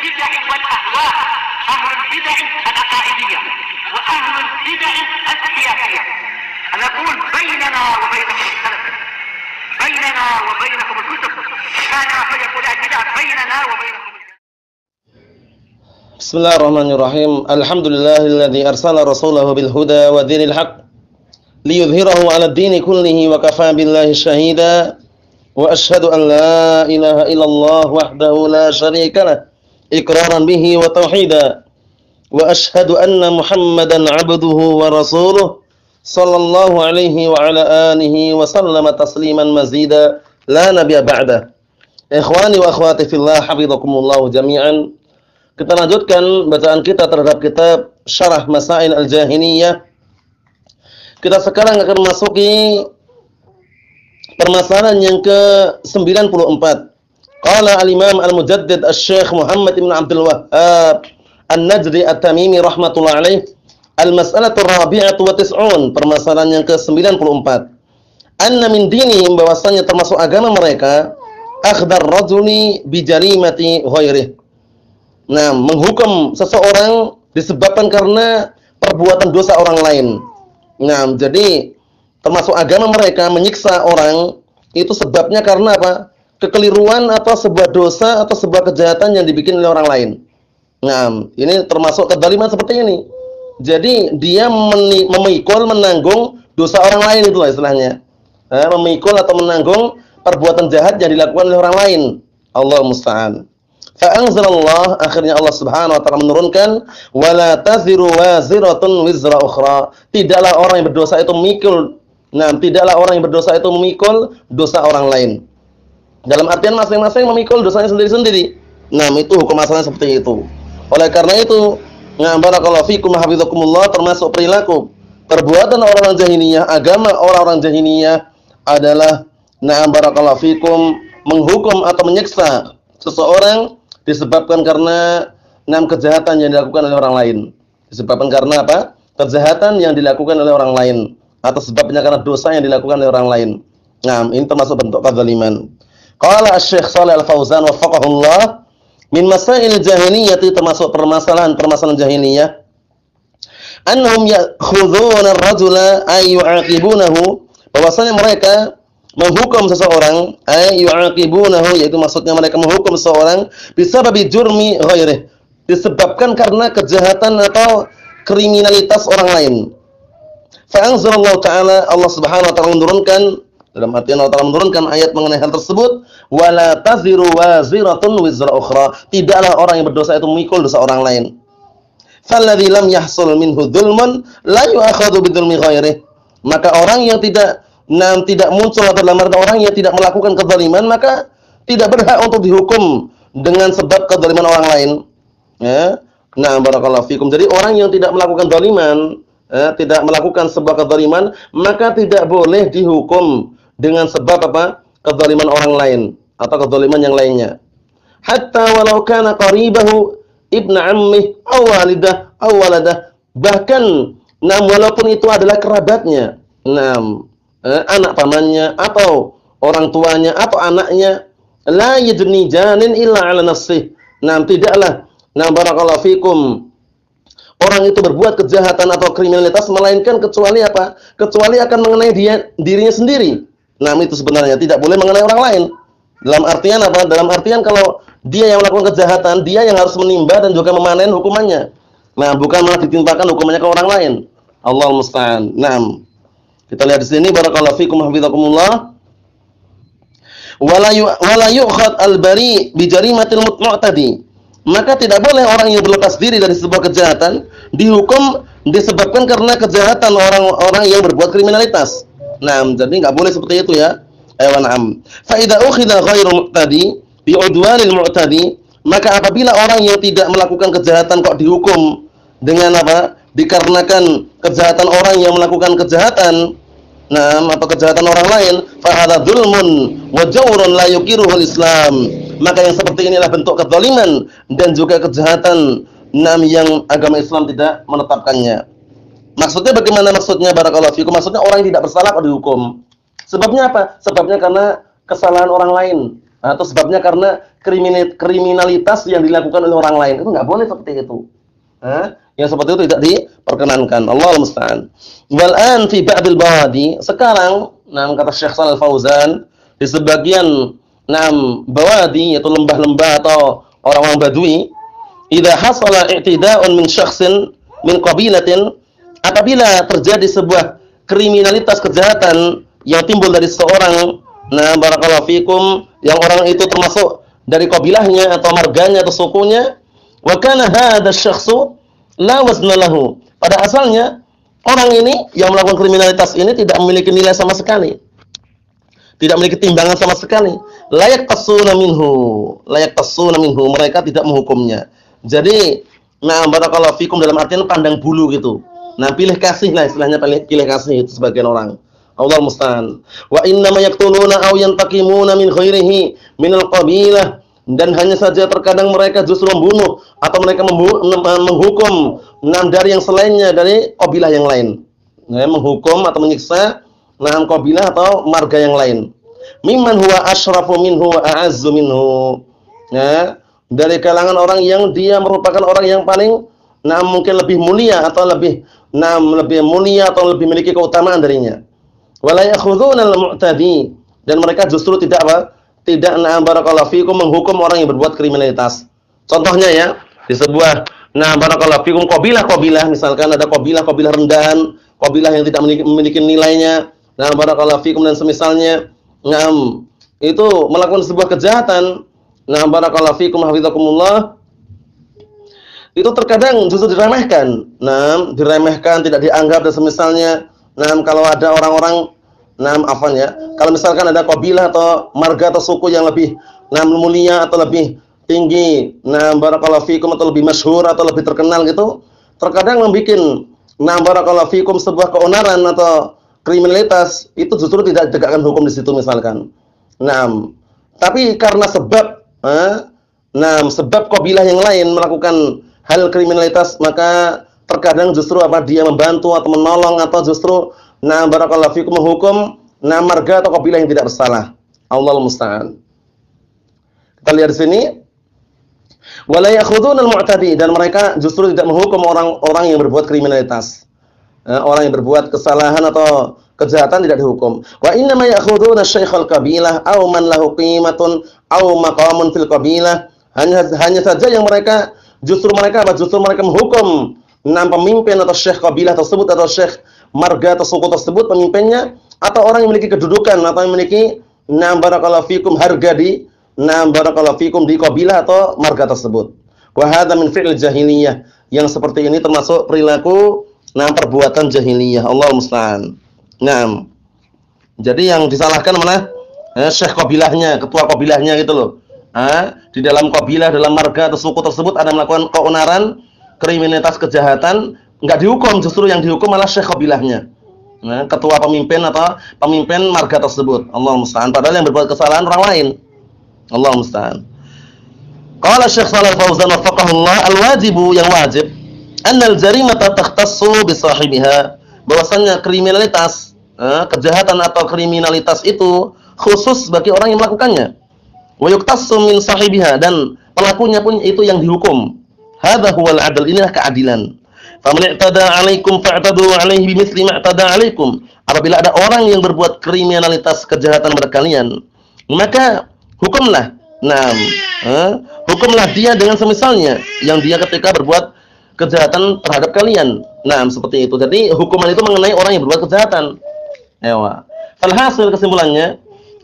البدع والأهواء أهل البدع العقائدية وأهل البدع السياسية أنا أقول بيننا وبينكم السلف بيننا وبينكم الكتب. كان فيقول البدع بيننا وبينكم بسم الله الرحمن الرحيم. الحمد لله الذي أرسل رسوله بالهدى ودين الحق ليظهره على الدين كله وكفى بالله شهيدا. وأشهد أن لا إله إلا الله وحده لا شريك له. إقرارا به وتوحيدا وأشهد أن محمدا عبده ورسوله صلى الله عليه وعلى آله وسلم تسليما مزيدا لا نبي بعده إخواني وأخواتي في الله حفظكم الله جميعا Kita lanjutkan bacaan kita terhadap kitab Syarah Masail Al-Jahiliyah. Kita sekarang akan memasuki permasalahan yang ke-94. Qala al-Imam Al-Mujaddid Asy-Syaikh Muhammad Ibn Abdul Wahhab An-Najdi At-Tamimi rahmatullah alaih Al-mas'alatu rabi'atu wa tis'un, permasalahan yang ke-94. Anna min dinihim bahwasanya termasuk agama mereka akhdar rajuli bi jarimati ghairihi Nah, menghukum seseorang disebabkan karena perbuatan dosa orang lain. Nah, jadi termasuk agama mereka menyiksa orang itu sebabnya karena apa? Kekeliruan atau sebuah dosa atau sebuah kejahatan yang dibikin oleh orang lain. Nah, ini termasuk kezaliman seperti ini. Jadi dia memikul menanggung dosa orang lain itu istilahnya. Nah, memikul atau menanggung perbuatan jahat yang dilakukan oleh orang lain. Allah musta'an. Fa'anzalallah akhirnya Allah Subhanahu wa taala menurunkan wala taziru waziratun wizra ukhra. Tidaklah orang yang berdosa itu memikul nah tidaklah orang yang berdosa itu memikul dosa orang lain. Dalam artian masing-masing memikul dosanya sendiri-sendiri. Nah, itu hukum asalnya seperti itu. Oleh karena itu, nah barakallahu fikum hafizakumullah termasuk perilaku perbuatan orang-orang jahiliyah, agama orang-orang jahiliyah adalah nah barakallahu fikum menghukum atau menyiksa seseorang disebabkan karena enam kejahatan yang dilakukan oleh orang lain. Disebabkan karena apa? Kejahatan yang dilakukan oleh orang lain atau sebabnya karena dosa yang dilakukan oleh orang lain. Nah, ini termasuk bentuk kezaliman. Qala Asy-Syaikh Shalih Al-Fauzan waffaqahullah min masail jahiliyah termasuk permasalahan-permasalahan jahiliyah annahum ya'khudhuna ar-rajula ay yu'aqibunahu bahwasanya mereka menghukum seseorang ay yu'aqibunahu yaitu maksudnya mereka menghukum seseorang bisababi jurmi ghairih disebabkan karena kejahatan atau kriminalitas orang lain. Fa anzalallahu ta'ala Allah Subhanahu wa taala menurunkan dalam artian Allah Ta'ala menurunkan ayat mengenai hal tersebut wala taziru waziratun wizra ukhra tidaklah orang yang berdosa itu memikul dosa orang lain falladzi lam yahsul minhu dzulmun la yu'akhadhu bidzulmi ghairih maka orang yang tidak nah, tidak muncul atau dalam arti orang yang tidak melakukan kezaliman maka tidak berhak untuk dihukum dengan sebab kezaliman orang lain. Ya. Nah, barakallahu fikum. Jadi orang yang tidak melakukan zaliman, ya, tidak melakukan sebuah kezaliman, maka tidak boleh dihukum dengan sebab apa? kezaliman orang lain atau kezaliman yang lainnya. Hatta walau kana qaribahu ibnu ammih aw walidah aw waladah. Bahkan nah walaupun itu adalah kerabatnya. Nah, eh, anak pamannya atau orang tuanya atau anaknya la yajni janin illa ala nafsih. Nah, tidaklah nah barakallahu fikum orang itu berbuat kejahatan atau kriminalitas melainkan kecuali apa? Kecuali akan mengenai dia dirinya sendiri. Nah, itu sebenarnya tidak boleh mengenai orang lain. Dalam artian apa? Dalam artian kalau dia yang melakukan kejahatan, dia yang harus menimba dan juga memanen hukumannya. Nah, bukan malah ditimpakan hukumannya ke orang lain. Allah musta'an. Naam. Kita lihat di sini barakallahu fikum hafizakumullah. Wala wala yu'khad al-bari bi jarimatil mu'tadi. Maka tidak boleh orang yang berlepas diri dari sebuah kejahatan dihukum disebabkan karena kejahatan orang-orang yang berbuat kriminalitas. Nah, jadi enggak boleh seperti itu ya. Ayo na'am. Fa idza ukhidha ghairu mu'tadi bi udwanil mu'tadi, maka apabila orang yang tidak melakukan kejahatan kok dihukum dengan apa? Dikarenakan kejahatan orang yang melakukan kejahatan, nah atau kejahatan orang lain fa hadza wa jawrun Islam maka yang seperti inilah bentuk kezaliman dan juga kejahatan nam yang agama Islam tidak menetapkannya maksudnya bagaimana maksudnya barakallahu fikum maksudnya orang yang tidak bersalah kok dihukum sebabnya apa sebabnya karena kesalahan orang lain atau sebabnya karena kriminalitas yang dilakukan oleh orang lain. Itu nggak boleh seperti itu. Hah? Yang seperti itu tidak diperkenankan. Allah musta'an. Wal an fi ba'dil bawadi. Sekarang, nah kata Syekh Shalal Fauzan, di sebagian nam bawadi yaitu lembah-lembah atau orang-orang badui, idza hasala i'tida'un min syakhsin min qabilatin apabila terjadi sebuah kriminalitas kejahatan yang timbul dari seorang nah barakallahu fikum yang orang itu termasuk dari kabilahnya atau marganya atau sukunya wa kana hadha syakhsu la wazna lahu. Pada asalnya orang ini yang melakukan kriminalitas ini tidak memiliki nilai sama sekali. Tidak memiliki timbangan sama sekali. Layak tasuna minhu. Layak tasuna minhu. Mereka tidak menghukumnya. Jadi nah barakallahu fikum dalam artian pandang bulu gitu nah pilih kasih lah istilahnya pilih, pilih kasih itu sebagian orang Allah musta'an. Wa inna ma yaqtuluna aw yantaqimuna min khairihi min al-qabilah dan hanya saja terkadang mereka justru membunuh atau mereka menghukum enam dari yang selainnya dari kabilah yang lain. Nah, menghukum atau menyiksa enam kabilah atau marga yang lain. Mimman huwa asyrafu minhu wa a'azzu minhu. Ya, dari kalangan orang yang dia merupakan orang yang paling nah mungkin lebih mulia atau lebih nah lebih mulia atau lebih memiliki keutamaan darinya wala yakhudhuna al-mu'tadi dan mereka justru tidak apa? Tidak na'am barakallahu fikum menghukum orang yang berbuat kriminalitas. Contohnya ya, di sebuah nah barakallahu fikum kabilah-kabilah misalkan ada kabilah-kabilah rendahan, kabilah yang tidak memiliki, nilainya, nah barakallahu fikum dan semisalnya, ngam itu melakukan sebuah kejahatan, nah barakallahu fikum hafizakumullah itu terkadang justru diremehkan. Nah, diremehkan, tidak dianggap dan semisalnya Nah, kalau ada orang-orang nah afan ya. Kalau misalkan ada kabilah atau marga atau suku yang lebih nah mulia atau lebih tinggi, nah barakallahu fikum atau lebih masyhur atau lebih terkenal gitu, terkadang membuat nah barakallahu fikum sebuah keonaran atau kriminalitas itu justru tidak ditegakkan hukum di situ misalkan. Nah, tapi karena sebab eh, nah sebab kabilah yang lain melakukan hal kriminalitas maka terkadang justru apa dia membantu atau menolong atau justru nah barakallahu fikum menghukum nah marga atau kabilah yang tidak bersalah. Allah musta'an. Kita lihat di sini dan mereka justru tidak menghukum orang-orang yang berbuat kriminalitas. Nah, orang yang berbuat kesalahan atau kejahatan tidak dihukum. Wa inna ma ya'khuduna kabilah aw man lahu qimatun fil kabilah. Hanya hanya saja yang mereka justru mereka apa? Justru mereka menghukum enam pemimpin atau syekh kabilah tersebut atau syekh marga atau suku tersebut pemimpinnya atau orang yang memiliki kedudukan atau yang memiliki enam barakallahu fikum harga di enam barakallahu fikum di kabilah atau marga tersebut. Wa hadza min fi'l jahiliyah. Yang seperti ini termasuk perilaku enam perbuatan jahiliyah. Allah musta'an. Nah, jadi yang disalahkan mana? Eh, syekh kabilahnya, ketua kabilahnya gitu loh. Di dalam kabilah, dalam marga atau suku tersebut ada melakukan keonaran kriminalitas kejahatan nggak dihukum, justru yang dihukum malah syekh kabilahnya. Nah, ketua pemimpin atau pemimpin marga tersebut. Allah musta'an. Padahal yang berbuat kesalahan orang lain. Allah musta'an. Qala Syekh Shalal Fauzan wafaqahullah al-wajibu yang wajib annal jarimata takhtassu bi sahibiha. Bahwasanya kriminalitas, eh, kejahatan atau kriminalitas itu khusus bagi orang yang melakukannya. Wa min sahibiha dan pelakunya pun itu yang dihukum. Hadza huwal adl, inilah keadilan. Faman i'tada 'alaikum fa'tadu 'alaihi bimithli ma i'tada 'alaikum. Apabila ada orang yang berbuat kriminalitas kejahatan kepada kalian, maka hukumlah. Nah, eh, hukumlah dia dengan semisalnya yang dia ketika berbuat kejahatan terhadap kalian. Nah, seperti itu. Jadi hukuman itu mengenai orang yang berbuat kejahatan. Ewa. Alhasil kesimpulannya,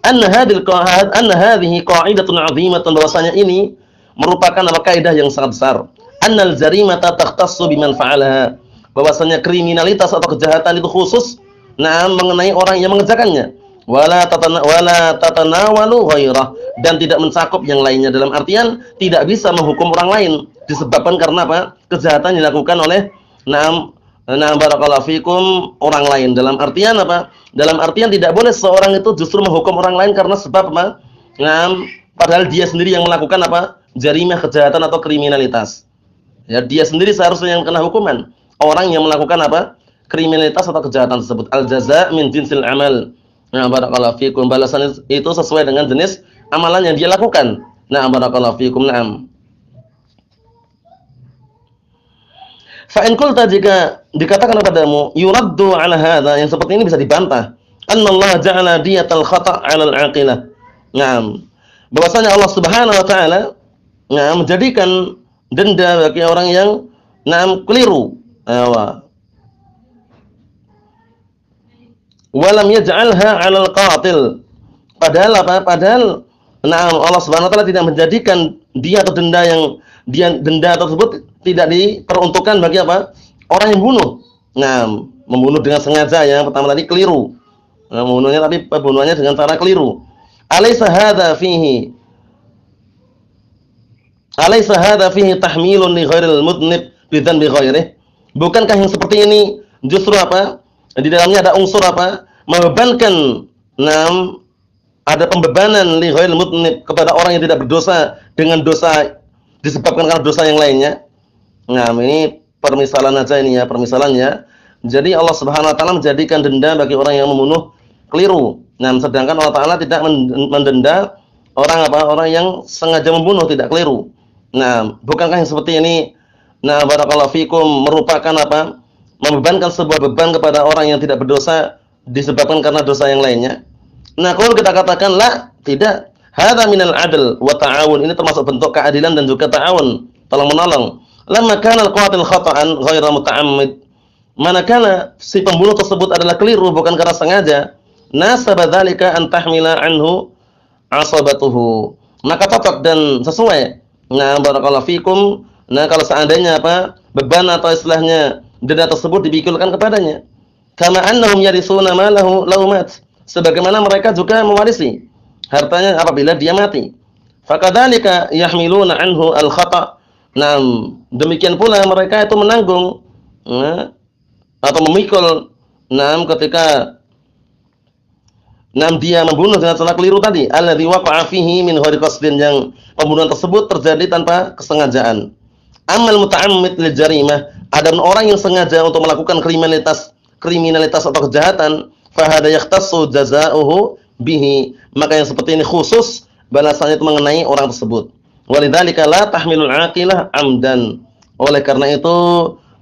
anna hadhil qa'id anna hadhihi qa'idatun 'azimatun bahwasanya ini merupakan apa kaidah yang sangat besar annal zarimata takhtassu biman fa'alaha. Bahwasanya kriminalitas atau kejahatan itu khusus nah mengenai orang yang mengerjakannya. Wala tatana wala tatanawalu ghairah dan tidak mencakup yang lainnya dalam artian tidak bisa menghukum orang lain disebabkan karena apa? kejahatan yang dilakukan oleh na'am Nah, barakallahu fikum orang lain dalam artian apa? Dalam artian tidak boleh seorang itu justru menghukum orang lain karena sebab apa? Nah, padahal dia sendiri yang melakukan apa? Jarimah kejahatan atau kriminalitas. Ya, dia sendiri seharusnya yang kena hukuman. Orang yang melakukan apa? kriminalitas atau kejahatan tersebut. Al jaza min jinsil amal. Nah, barakallahu fikum. Balasan itu sesuai dengan jenis amalan yang dia lakukan. Na'am barakallahu fikum. Na'am. Fa in qulta jika dikatakan kepadamu yuraddu ala hadza yang seperti ini bisa dibantah. Annallahu ja'ala diyatal khata' 'ala al-'aqilah. Naam. Bahwasanya Allah Subhanahu wa taala nah, menjadikan denda bagi orang yang naam keliru. Awa. Walam yaj'alha 'ala al-qatil. Padahal apa? Padahal naam Allah Subhanahu wa taala tidak menjadikan dia atau denda yang dia denda tersebut tidak diperuntukkan bagi apa? Orang yang bunuh. Nah, membunuh dengan sengaja yang pertama tadi keliru. Nah, membunuhnya tapi pembunuhannya dengan cara keliru. Alaysa hadza fihi Alaysa hadza fihi tahmilun li ghairil mudnib bi ghairih? Bukankah yang seperti ini justru apa? Di dalamnya ada unsur apa? Membebankan enam ada pembebanan li ghairil mudnib kepada orang yang tidak berdosa dengan dosa disebabkan karena dosa yang lainnya. Nah, ini permisalan aja ini ya, permisalannya. Jadi Allah Subhanahu wa taala menjadikan denda bagi orang yang membunuh keliru. Nah, sedangkan Allah taala tidak mendenda orang apa? Orang yang sengaja membunuh tidak keliru. Nah, bukankah yang seperti ini nah barakallahu fikum merupakan apa? Membebankan sebuah beban kepada orang yang tidak berdosa disebabkan karena dosa yang lainnya. Nah, kalau kita katakan la, tidak. Hadza minal adl wa ta'awun. Ini termasuk bentuk keadilan dan juga ta'awun, tolong menolong. Lamma kana al-qatil khata'an ghairu muta'ammid. Manakala si pembunuh tersebut adalah keliru bukan karena sengaja, nasaba dzalika an tahmila anhu asabatuhu. Maka cocok dan sesuai. Nah, barakallahu fikum. Nah, kalau seandainya apa? beban atau istilahnya denda tersebut dibikulkan kepadanya. Kama annahum yarisuna ma lahu laumat. Sebagaimana mereka juga mewarisi hartanya apabila dia mati. Fakadzalika yahmiluna anhu al-khata. Nah, demikian pula mereka itu menanggung nah, atau memikul nah ketika nah dia membunuh dengan salah keliru tadi, alladzi waqa'a fihi min ghairi qasdin yang pembunuhan tersebut terjadi tanpa kesengajaan. Amal muta'ammid lil jarimah, ada orang yang sengaja untuk melakukan kriminalitas kriminalitas atau kejahatan, fa hada yahtassu jazaohu bihi. Maka yang seperti ini khusus balasannya itu mengenai orang tersebut. Walidzalika la tahmilul aqilah amdan. Oleh karena itu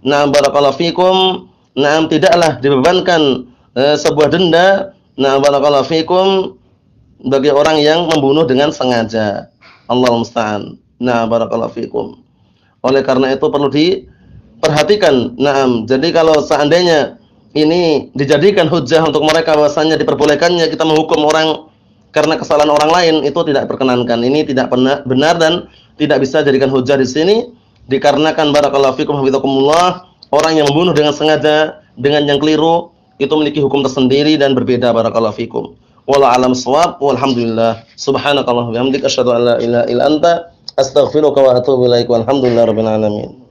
na'am barakallahu fikum na'am tidaklah dibebankan e, sebuah denda. Na'am barakallahu fikum bagi orang yang membunuh dengan sengaja. Allah musta'an. Na'am barakallahu fikum. Oleh karena itu perlu diperhatikan. Na'am. Jadi kalau seandainya ini dijadikan hujah untuk mereka bahwasanya diperbolehkannya kita menghukum orang karena kesalahan orang lain itu tidak perkenankan. Ini tidak benar dan tidak bisa jadikan hujah di sini dikarenakan barakallahu fikum hafizakumullah orang yang membunuh dengan sengaja dengan yang keliru itu memiliki hukum tersendiri dan berbeda barakallahu fikum. Wallahu alam shawab walhamdulillah. Subhanakallahumma wa bihamdika asyhadu an la ilaha illa anta astaghfiruka wa atubu ilaik. Walhamdulillahirabbil alamin.